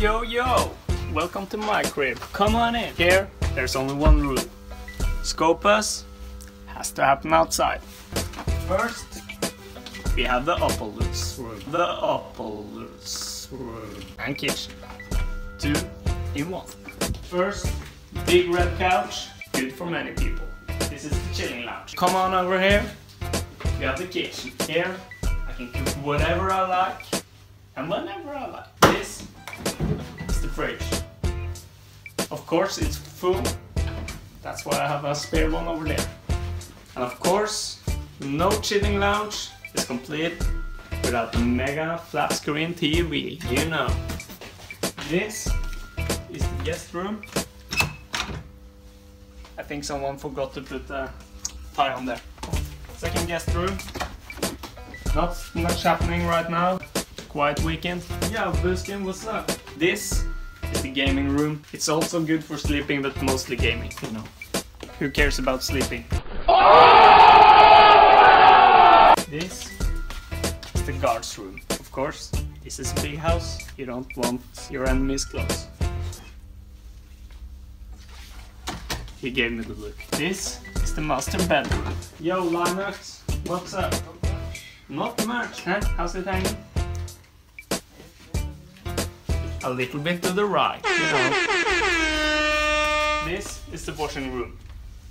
yo, yo! Welcome to my crib. Come on in. Here, there's only one rule. Scopus has to happen outside. First, we have the Opalus room. The Opalus room. And kitchen. Two in one. First, big red couch. Good for many people. This is the chilling lounge. Come on over here. We have the kitchen. Here, I can cook whatever I like and whenever I like. This course, it's full. That's why I have a spare one over there. And of course, no chilling lounge is complete without the mega flat screen TV, you know. This is the guest room. I think someone forgot to put a tie on there. Second guest room. Not much happening right now. Quiet weekend. Yeah, Buskin, what's up? This is the gaming room. It's also good for sleeping, but mostly gaming, you know. Who cares about sleeping? This is the guard's room. Of course, this is a big house. You don't want your enemies close. He gave me the look. This is the master bedroom. Yo, Linux, what's up? Not much, huh? How's it hanging? A little bit to the right, you know. This is the washing room.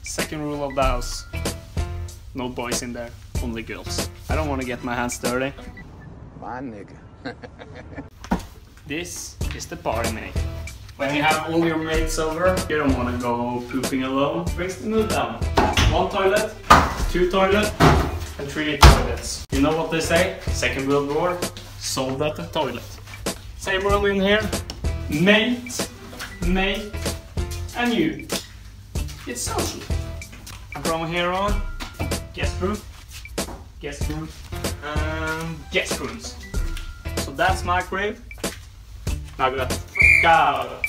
Second rule of the house. No boys in there, only girls. I don't want to get my hands dirty. My nigga. This is the party mate. When you have all your mates over, you don't want to go pooping alone. Brings the mood down. One toilet, two toilets, and three toilets. You know what they say? Second World War, solved at the toilet. Same rule in here. Mate, mate, and you. It's social. And from here on, guest room, guest room, and guest rooms. So that's my crib. Now we got to freak out.